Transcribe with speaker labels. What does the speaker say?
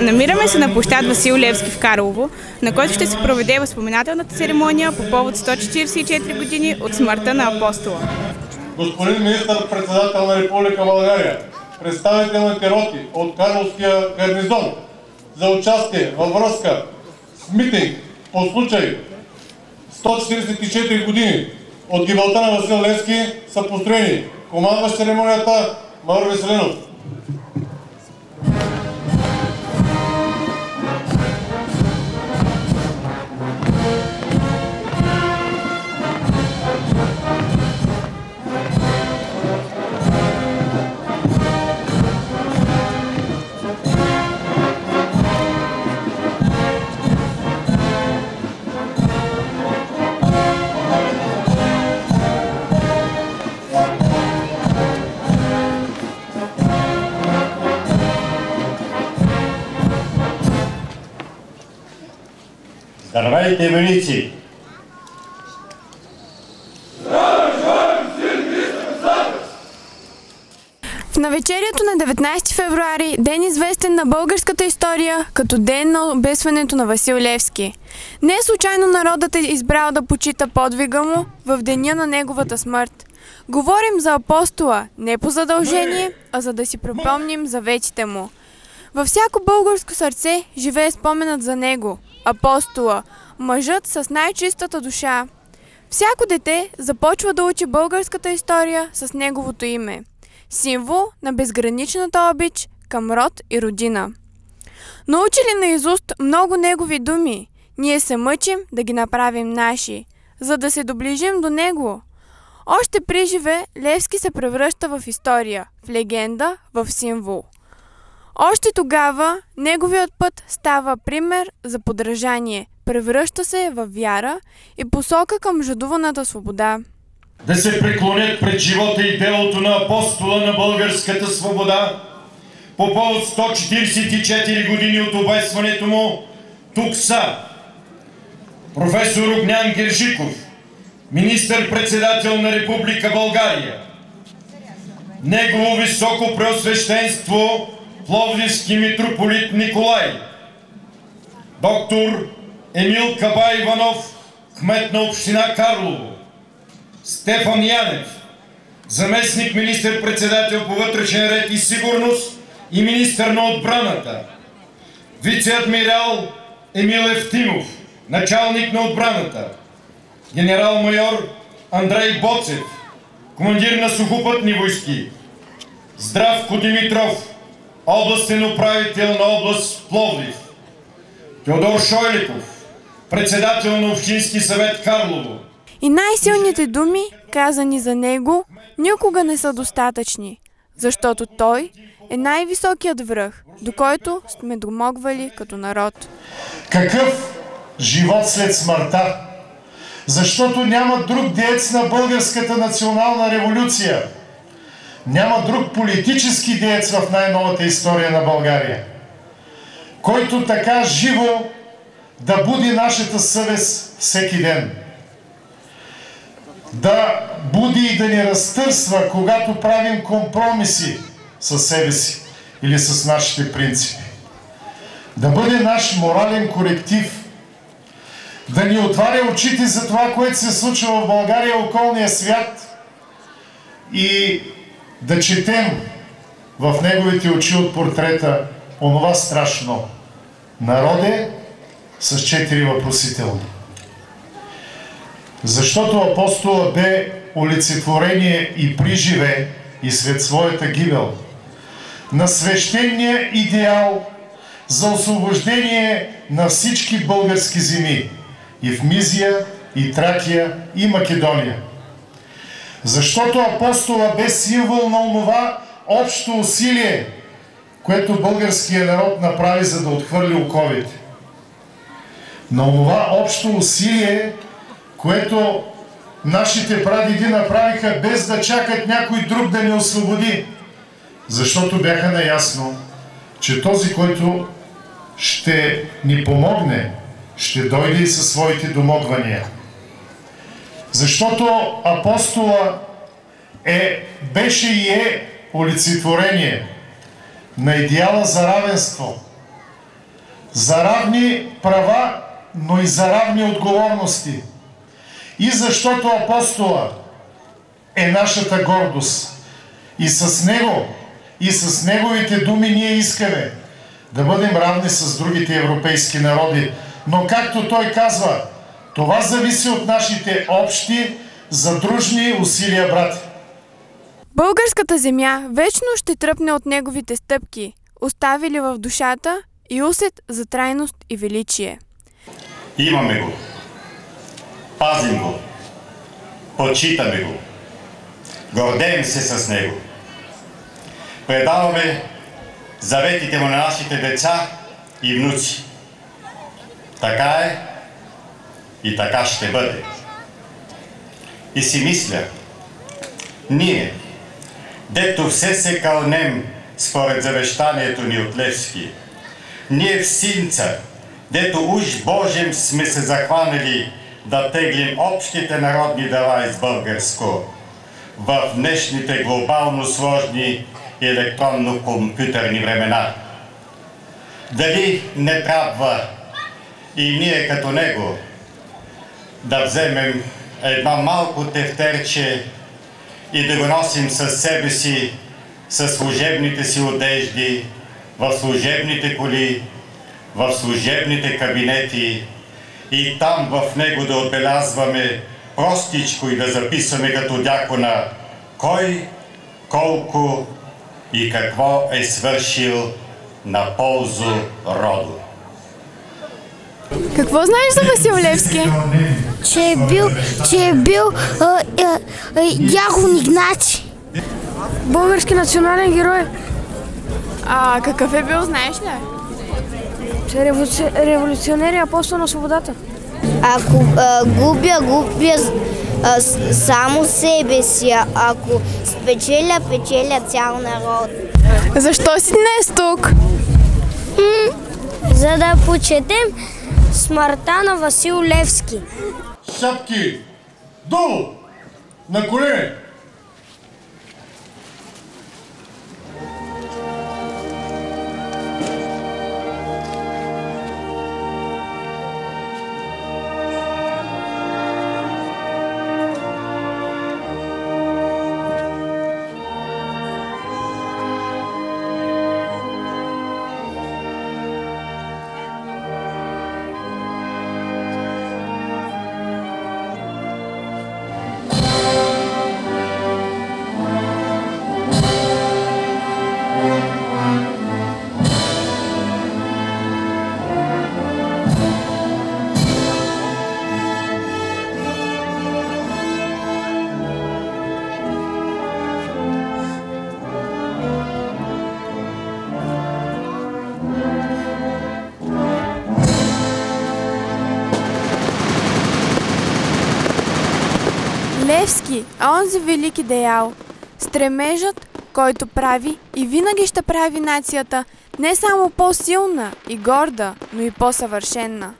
Speaker 1: Намираме се на площад Васил Левски в Карлово, на който ще се проведе възпоменателната церемония по повод 144 години от смъртта на апостола.
Speaker 2: Господин министър-председател на Република България, представителните роти от Карловския гарнизон за участие във връзка с митинг по случай 144 години от гибелта на Васил Левски са построени командващ церемонията Маро Веселинов.
Speaker 3: Здравейте, войници!
Speaker 4: В навечерието на 19 февруари, ден известен на българската история като ден на обесването на Васил Левски. Не случайно народът е избрал да почита подвига му в деня на неговата смърт. Говорим за апостола не по задължение, а за да си припомним заветите му. Във всяко българско сърце живее споменът за него – апостола, мъжът с най-чистата душа. Всяко дете започва да учи българската история с неговото име – символ на безграничната обич към род и родина. Научили наизуст много негови думи, ние се мъчим да ги направим наши, за да се доближим до него. Още при живе Левски се превръща в история, в легенда, в символ. Още тогава неговият път става пример за подражание, превръща се в вяра и посока към жадуваната свобода.
Speaker 3: Да се преклонят пред живота и делото на апостола на българската свобода по повод 144 години от обесването му тук са професор Огнян Гержиков, министър-председател на Република България, Негово високо преосвещенство Пловдивски митрополит Николай, доктор Емил Каба Иванов, кмет на община Карлово, Стефан Янев, заместник министър-председател по вътрешен ред и сигурност и министър на отбраната, вице-адмирал Емил Евтимов, началник на отбраната, генерал-майор Андрей Боцев, командир на сухопътни войски, Здравко Димитров, областен управител на област Пловдив, Теодор Шойликов, председател на Общински съвет Карлово.
Speaker 4: И най-силните думи, казани за него, никога не са достатъчни, защото той е най-високият връх, до който сме домогвали като народ.
Speaker 5: Какъв живот след смъртта? Защото няма друг деец на българската национална революция. Няма друг политически деец в най-новата история на България, който така живо да буди нашата съвест всеки ден. Да буди и да ни разтърсва, когато правим компромиси със себе си или с нашите принципи. Да бъде наш морален коректив. Да ни отваря очите за това, което се случва в България и околния свят и да четем в неговите очи от портрета онова страшно народе с четири въпросителни. Защото апостола бе олицетворение и приживе и след своята гибел на свещения идеал за освобождение на всички български земи и в Мизия, и Тракия, и Македония. Защото апостола бе символ на онова общо усилие, което българския народ направи, за да отхвърли оковите. На онова общо усилие, което нашите прадеди направиха без да чакат някой друг да ни освободи. Защото бяха наясно, че този, който ще ни помогне, ще дойде и със своите домогвания. Защото апостола е, беше и е олицетворение на идеала за равенство, за равни права, но и за равни отговорности. И защото апостола е нашата гордост. И с него, и с неговите думи ние искаме да бъдем равни с другите европейски народи. Но както той казва, това зависи от нашите общи, задружни усилия, брати.
Speaker 4: Българската земя вечно ще тръпне от неговите стъпки, оставили в душата и усет за трайност и величие.
Speaker 6: Имаме го. Пазим го. Почитаме го. Гордеем се с него. Предаваме заветите му на нашите деца и внуци. Така е и така ще бъде. И си мисля, ние, дето все се кълнем според завещанието ни от Левски, ние в синца, дето уж Божем сме се захванали да теглим общите народни дела из българско в днешните глобално сложни и електронно-компютърни времена. Дали не трябва и ние като него да вземем едно малко тефтерче и да го носим със себе си, със служебните си одежди, в служебните коли, в служебните кабинети и там в него да отбелязваме простичко и да записваме като дякона кой, колко и какво е свършил на ползу роду.
Speaker 4: Какво знаеш за Васил Левски?
Speaker 7: Че е бил, че е бил а, а, а, Дягон Игнати.
Speaker 4: Български национален герой. А какъв е бил, знаеш ли?
Speaker 7: Че революци... революционер и апостол на свободата. Ако а, губя, губя а, с- само себе си, а ако спечеля, печеля цял народ.
Speaker 4: Защо си днес тук?
Speaker 7: За да почетем смъртта на Васил Левски.
Speaker 2: Шапки! Долу! На колене!
Speaker 4: Левски, онзи велики деял. Стремежът, който прави и винаги ще прави нацията не само по-силна и горда, но и по-съвършенна.